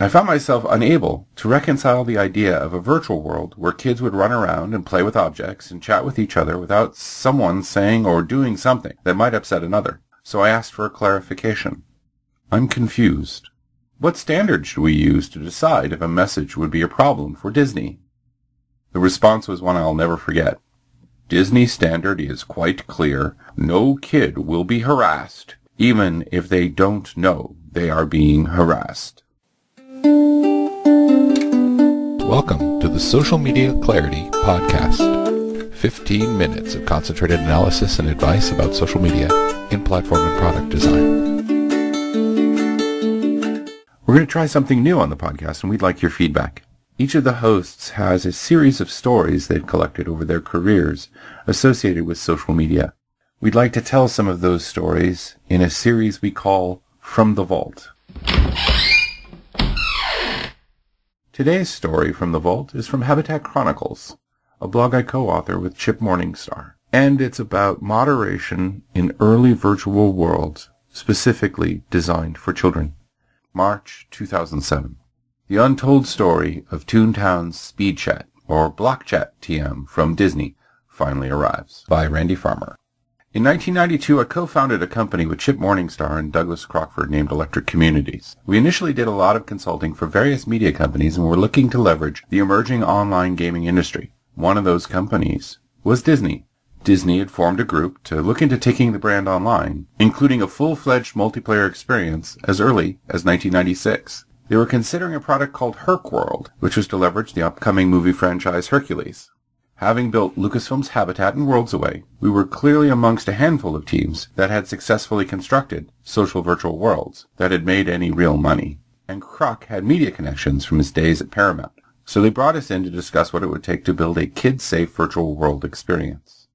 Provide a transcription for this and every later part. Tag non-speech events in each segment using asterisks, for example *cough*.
I found myself unable to reconcile the idea of a virtual world where kids would run around and play with objects and chat with each other without someone saying or doing something that might upset another. So I asked for a clarification. I'm confused. What standard should we use to decide if a message would be a problem for Disney? The response was one I'll never forget. Disney standard is quite clear. No kid will be harassed, even if they don't know they are being harassed. Welcome to the Social Media Clarity Podcast. 15 minutes of concentrated analysis and advice about social media in platform and product design. We're going to try something new on the podcast and we'd like your feedback. Each of the hosts has a series of stories they've collected over their careers associated with social media. We'd like to tell some of those stories in a series we call From the Vault. Today's story from the vault is from Habitat Chronicles, a blog I co-author with Chip Morningstar, and it's about moderation in early virtual worlds, specifically designed for children. March 2007. The untold story of Toontown's Speed Chat, or Block Chat TM from Disney, finally arrives, by Randy Farmer. In 1992, I co-founded a company with Chip Morningstar and Douglas Crockford named Electric Communities. We initially did a lot of consulting for various media companies and were looking to leverage the emerging online gaming industry. One of those companies was Disney. Disney had formed a group to look into taking the brand online, including a full-fledged multiplayer experience as early as 1996. They were considering a product called Herc World, which was to leverage the upcoming movie franchise Hercules. Having built Lucasfilm's Habitat and Worlds Away, we were clearly amongst a handful of teams that had successfully constructed social virtual worlds that had made any real money. And Crock had media connections from his days at Paramount, so they brought us in to discuss what it would take to build a kid-safe virtual world experience.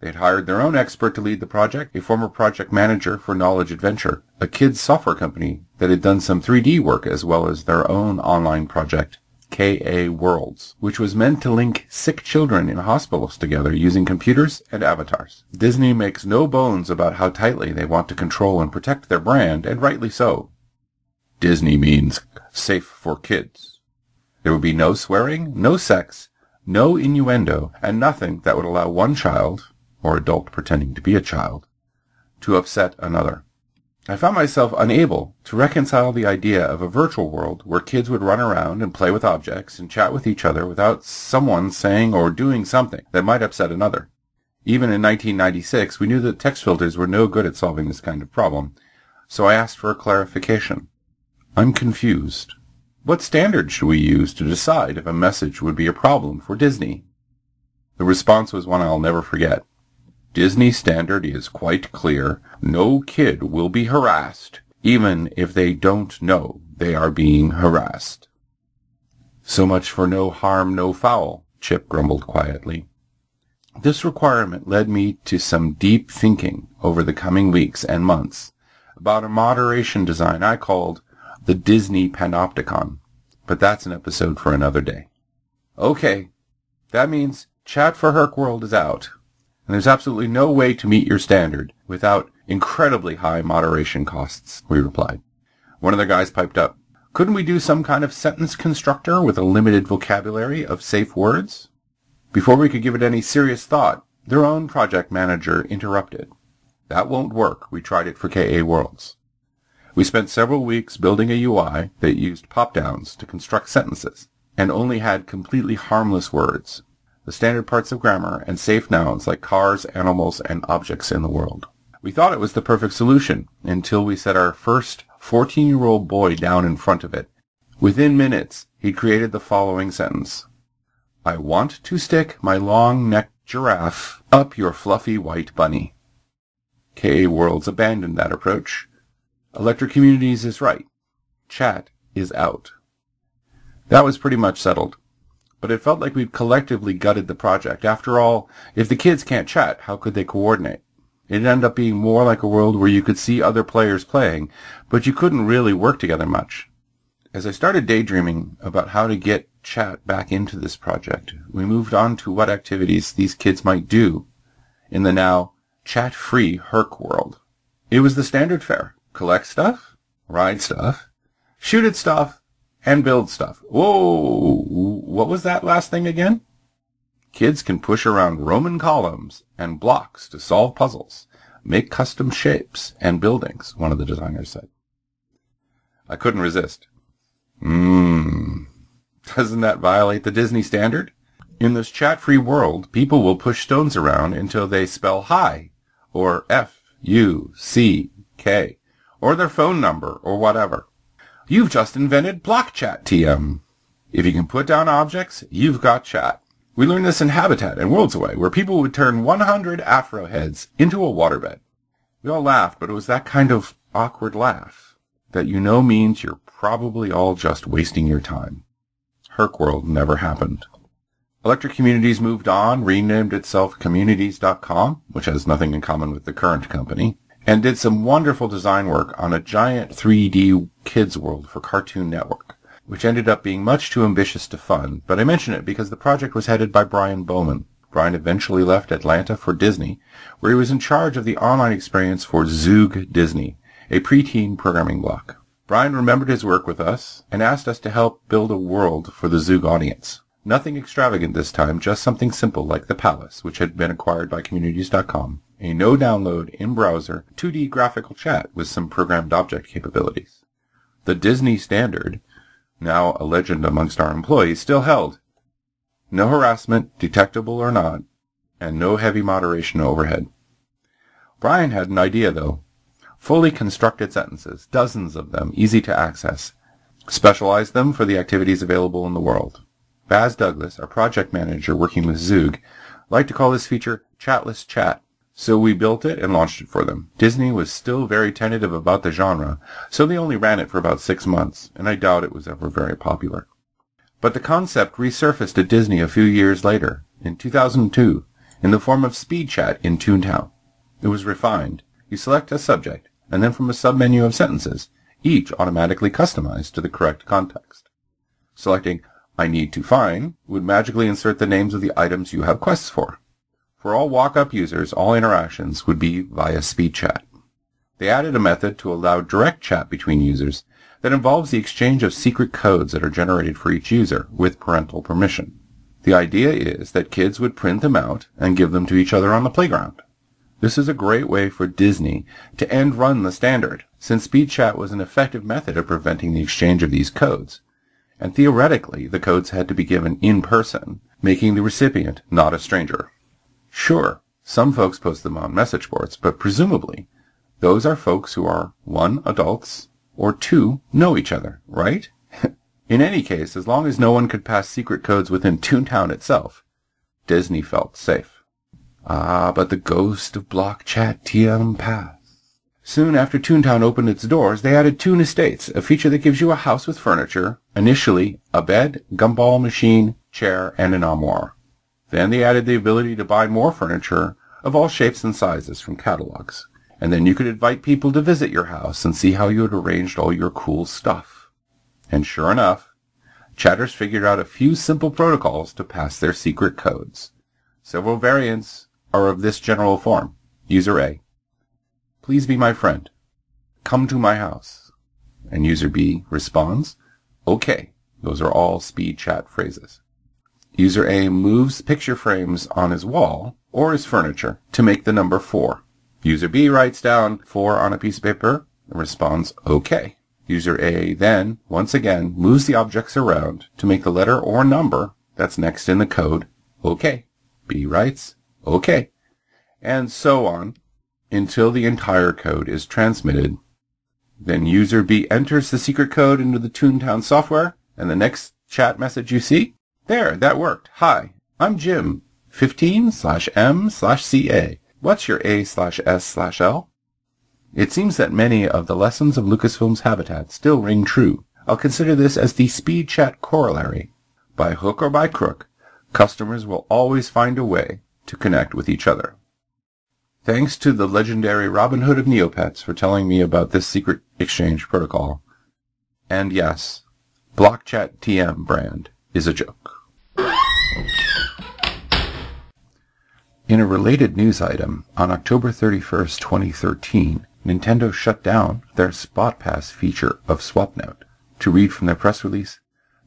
They had hired their own expert to lead the project, a former project manager for Knowledge Adventure, a kids software company that had done some 3D work as well as their own online project, KA Worlds, which was meant to link sick children in hospitals together using computers and avatars. Disney makes no bones about how tightly they want to control and protect their brand, and rightly so. Disney means safe for kids. There would be no swearing, no sex, no innuendo, and nothing that would allow one child, or adult pretending to be a child, to upset another. I found myself unable to reconcile the idea of a virtual world where kids would run around and play with objects and chat with each other without someone saying or doing something that might upset another. Even in 1996, we knew that text filters were no good at solving this kind of problem, so I asked for a clarification. I'm confused. What standard should we use to decide if a message would be a problem for Disney? The response was one I'll never forget. Disney standard is quite clear. No kid will be harassed, even if they don't know they are being harassed. So much for no harm, no foul, Chip grumbled quietly. This requirement led me to some deep thinking over the coming weeks and months about a moderation design I called the Disney Panopticon. But that's an episode for another day. Okay, that means Chat for Herc World is out and there's absolutely no way to meet your standard without incredibly high moderation costs, we replied. One of the guys piped up, couldn't we do some kind of sentence constructor with a limited vocabulary of safe words? Before we could give it any serious thought, their own project manager interrupted. That won't work. We tried it for KA Worlds. We spent several weeks building a UI that used pop-downs to construct sentences and only had completely harmless words the standard parts of grammar, and safe nouns like cars, animals, and objects in the world. We thought it was the perfect solution until we set our first 14-year-old boy down in front of it. Within minutes, he created the following sentence. I want to stick my long-necked giraffe up your fluffy white bunny. KA Worlds abandoned that approach. Electric Communities is right. Chat is out. That was pretty much settled but it felt like we'd collectively gutted the project. After all, if the kids can't chat, how could they coordinate? It ended up being more like a world where you could see other players playing, but you couldn't really work together much. As I started daydreaming about how to get chat back into this project, we moved on to what activities these kids might do in the now chat-free Herc world. It was the standard fare. Collect stuff, ride stuff, shoot at stuff, and build stuff. Whoa! What was that last thing again? Kids can push around Roman columns and blocks to solve puzzles, make custom shapes and buildings, one of the designers said. I couldn't resist. Mmm. Doesn't that violate the Disney standard? In this chat-free world, people will push stones around until they spell hi, or F, U, C, K, or their phone number, or whatever. You've just invented block chat, TM. If you can put down objects, you've got chat. We learned this in Habitat and Worlds Away, where people would turn 100 afro heads into a waterbed. We all laughed, but it was that kind of awkward laugh that you know means you're probably all just wasting your time. Herc World never happened. Electric Communities moved on, renamed itself Communities.com, which has nothing in common with the current company, and did some wonderful design work on a giant 3D kids world for Cartoon Network, which ended up being much too ambitious to fund, but I mention it because the project was headed by Brian Bowman. Brian eventually left Atlanta for Disney, where he was in charge of the online experience for Zoog Disney, a preteen programming block. Brian remembered his work with us and asked us to help build a world for the Zoog audience. Nothing extravagant this time, just something simple like the Palace, which had been acquired by Communities.com, a no-download, in-browser, 2D graphical chat with some programmed object capabilities. The Disney standard, now a legend amongst our employees, still held. No harassment, detectable or not, and no heavy moderation overhead. Brian had an idea, though. Fully constructed sentences, dozens of them, easy to access. Specialize them for the activities available in the world. Baz Douglas, our project manager working with Zoog, liked to call this feature Chatless Chat. So we built it and launched it for them. Disney was still very tentative about the genre, so they only ran it for about six months, and I doubt it was ever very popular. But the concept resurfaced at Disney a few years later, in 2002, in the form of Speed Chat in Toontown. It was refined. You select a subject, and then from a submenu of sentences, each automatically customized to the correct context. Selecting I need to find would magically insert the names of the items you have quests for. For all walk-up users, all interactions would be via speed chat. They added a method to allow direct chat between users that involves the exchange of secret codes that are generated for each user with parental permission. The idea is that kids would print them out and give them to each other on the playground. This is a great way for Disney to end run the standard, since speed chat was an effective method of preventing the exchange of these codes, and theoretically the codes had to be given in person, making the recipient not a stranger. Sure, some folks post them on message boards, but presumably those are folks who are, one, adults, or two, know each other, right? *laughs* in any case, as long as no one could pass secret codes within Toontown itself, Disney felt safe. Ah, but the ghost of Block Chat TM passed. Soon after Toontown opened its doors, they added Toon Estates, a feature that gives you a house with furniture, initially a bed, gumball machine, chair, and an armoire. Then they added the ability to buy more furniture of all shapes and sizes from catalogs. And then you could invite people to visit your house and see how you had arranged all your cool stuff. And sure enough, chatters figured out a few simple protocols to pass their secret codes. Several variants are of this general form. User A. Please be my friend. Come to my house. And user B responds, okay. Those are all speed chat phrases. User A moves picture frames on his wall or his furniture to make the number 4. User B writes down 4 on a piece of paper and responds, okay. User A then, once again, moves the objects around to make the letter or number that's next in the code, okay. B writes, okay. And so on until the entire code is transmitted. Then user B enters the secret code into the Toontown software, and the next chat message you see, there, that worked. Hi, I'm Jim, 15 slash M slash CA. What's your A slash S slash L? It seems that many of the lessons of Lucasfilm's Habitat still ring true. I'll consider this as the speed chat corollary. By hook or by crook, customers will always find a way to connect with each other. Thanks to the legendary Robin Hood of Neopets for telling me about this secret exchange protocol. And yes, BlockChat TM brand is a joke. In a related news item, on October 31, 2013, Nintendo shut down their Spot Pass feature of SwapNote. To read from their press release,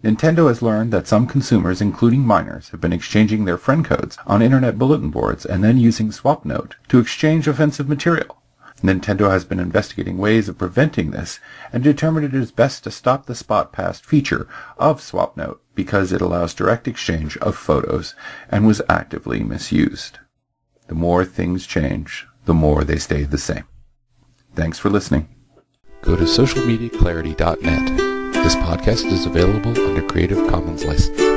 Nintendo has learned that some consumers, including minors, have been exchanging their friend codes on internet bulletin boards and then using SwapNote to exchange offensive material. Nintendo has been investigating ways of preventing this and determined it is best to stop the Spot Pass feature of SwapNote because it allows direct exchange of photos and was actively misused. The more things change, the more they stay the same. Thanks for listening. Go to socialmediaclarity.net. This podcast is available under Creative Commons license.